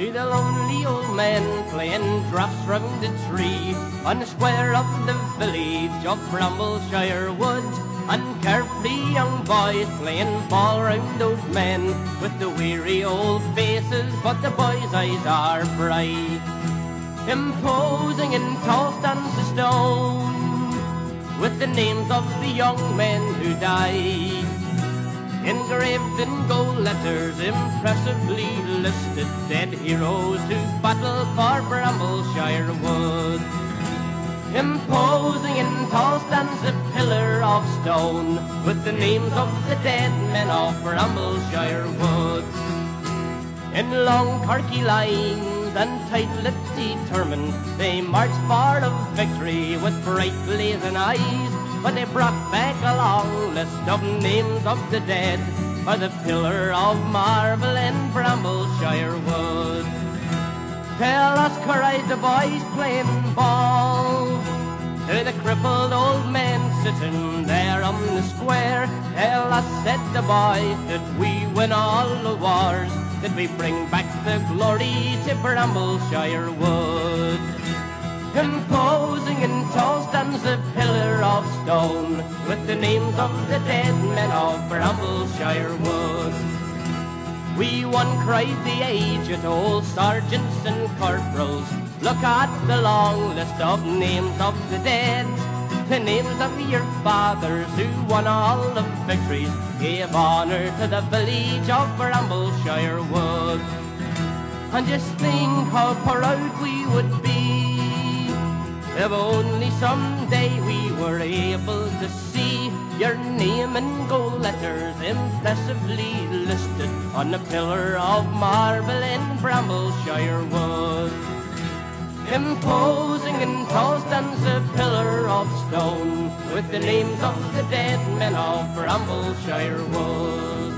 See the lonely old men playing drafts round a tree on the square of the village of Brambleshire Wood. And carefree young boys playing ball round those men with the weary old faces, but the boys' eyes are bright. Imposing in tall stands of stone with the names of the young men who died. Engraved in gold letters, impressively listed, dead heroes who battled for Brambleshire Wood. Imposing in tall stands a pillar of stone with the names of the dead men of Brambleshire Wood. In long carky lines and tight-lipped determined, they marched for of victory with bright blazing eyes. But they brought back a long list of names of the dead by the pillar of marble in Brambleshire Wood. Tell us, cried the boys playing ball. To the crippled old man sitting there on the square. Tell us, said the boys, that we win all the wars. That we bring back the glory to Brambleshire Wood. Stone with the names of the dead men of Brambleshire Wood. We won, cried the aged old sergeants and corporals. Look at the long list of names of the dead. The names of your fathers who won all the victories, gave honour to the village of Brambleshire Wood. And just think how proud we would be if only someday we were able to see your name in gold letters impressively listed on a pillar of marble in Brambleshire Wood. Imposing and tall stands a pillar of stone with the names of the dead men of Brambleshire Wood.